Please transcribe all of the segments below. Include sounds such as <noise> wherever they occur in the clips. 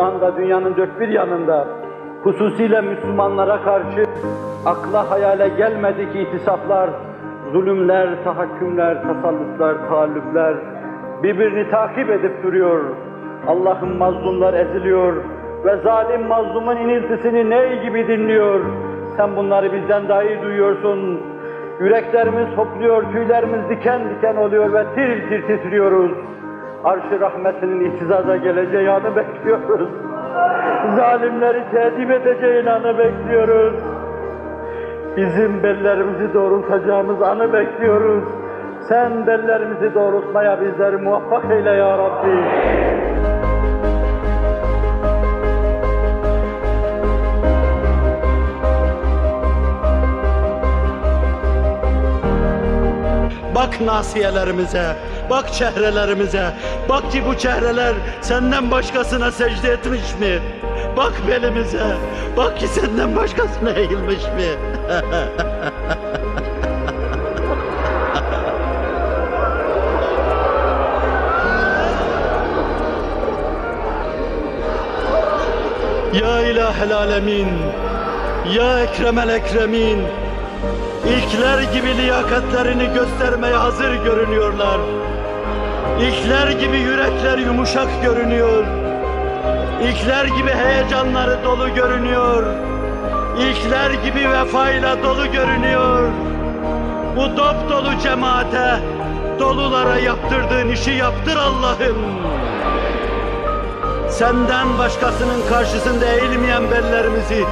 şu anda dünyanın dört bir yanında hususiyle Müslümanlara karşı akla hayale gelmedik itisaflar, zulümler, tahakkümler, tasallutlar, taallüpler birbirini takip edip duruyor. Allah'ın mazlumlar eziliyor ve zalim mazlumun iniltisini ney gibi dinliyor. Sen bunları bizden daha iyi duyuyorsun. Yüreklerimiz hopluyor, tüylerimiz diken diken oluyor ve tir tir titriyoruz. Arş-ı rahmetinin ihtizaza geleceği anı bekliyoruz. Zalimleri tedip edeceğin anı bekliyoruz. Bizim bellerimizi doğrultacağımız anı bekliyoruz. Sen bellerimizi doğrultmaya bizleri muvaffak eyle ya Rabbi. Bak nasiyelerimize, bak çehrelerimize, bak ki bu çehreler senden başkasına secde etmiş mi? Bak belimize, bak ki senden başkasına eğilmiş mi? <laughs> ya ilahel alemin, ya ekremel ekremin, İlkler gibi liyakatlerini göstermeye hazır görünüyorlar. İlkler gibi yürekler yumuşak görünüyor. İlkler gibi heyecanları dolu görünüyor. İlkler gibi vefayla dolu görünüyor. Bu dop dolu cemaate, dolulara yaptırdığın işi yaptır Allah'ım. Senden başkasının karşısında eğilmeyen bellerimizi,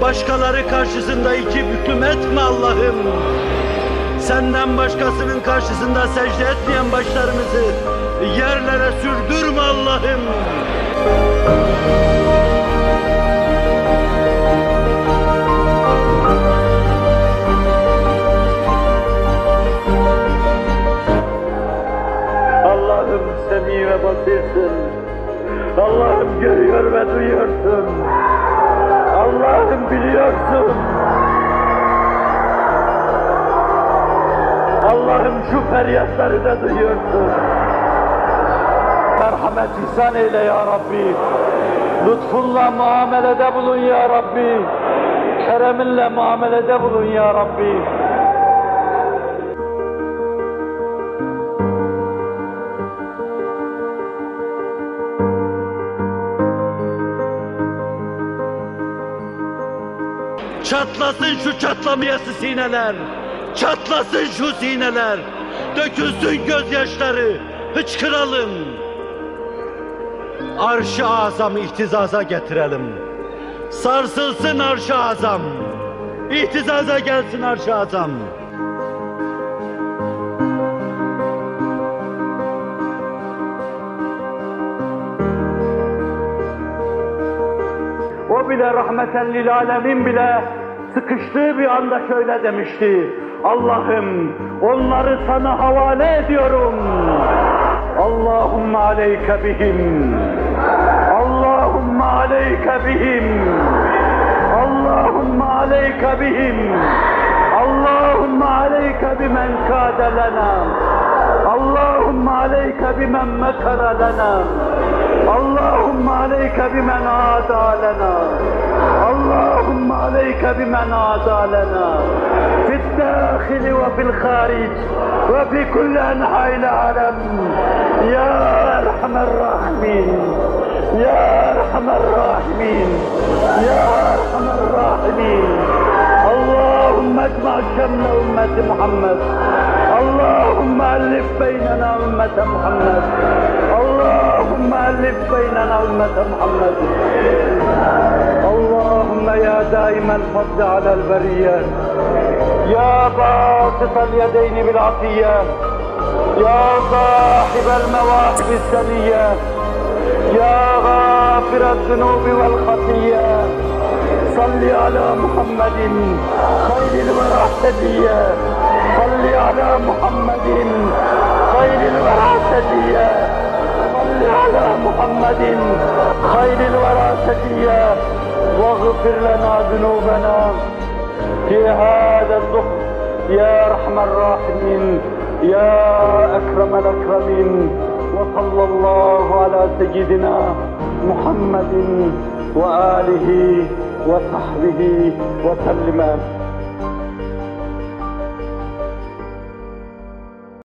başkaları karşısında iki büklüm etme Allah'ım. Senden başkasının karşısında secde etmeyen başlarımızı yerlere sürdürme Allah'ım. Allah'ım semi ve basirsin. Allah'ım görüyor ve duyuyorsun. Allah'ım biliyorsun. Allah'ım şu feryatları da duyuyorsun. Merhamet ihsan eyle ya Rabbi. Lütfunla muamelede bulun ya Rabbi. Kereminle muamelede bulun ya Rabbi. Çatlasın şu çatlamayası sineler. Çatlasın şu sineler. Dökülsün gözyaşları. Hıçkıralım. Arş-ı azam ihtizaza getirelim. Sarsılsın arş-ı azam. İhtizaza gelsin arş-ı azam. O bile rahmeten lil alemin bile sıkıştığı bir anda şöyle demişti. Allah'ım onları sana havale ediyorum. Allahümme aleyke bihim. Allahümme aleyke bihim. Allahümme aleyke bihim. Allahümme aleyke bimen kâde lena. Allahümme aleyke bimen mekara lena. Allahümme aleyke bimen âdâ lena. Allahümme عليك بمن عادى لنا في الداخل وفي الخارج وفي كل أنحاء العالم. يا أرحم الراحمين. يا أرحم الراحمين. يا أرحم الراحمين. اللهم اجمع شمل أمة محمد. اللهم ألف بيننا أمة محمد. اللهم ألف بيننا أمة محمد. اللهم يا دائم الفضل على البرية. يا باسط اليدين بالعطية. يا صاحب المواهب السنية. يا غافر الذنوب والخطية. صل على محمد خير الورى هديه صل على محمد خير الورى هديه صل على محمد خير الورى هديه واغفر لنا ذنوبنا في هذا الظهر يا ارحم الراحمين يا أكرم الأكرمين وصلى الله على سيدنا محمد وآله وصحبه وسلم.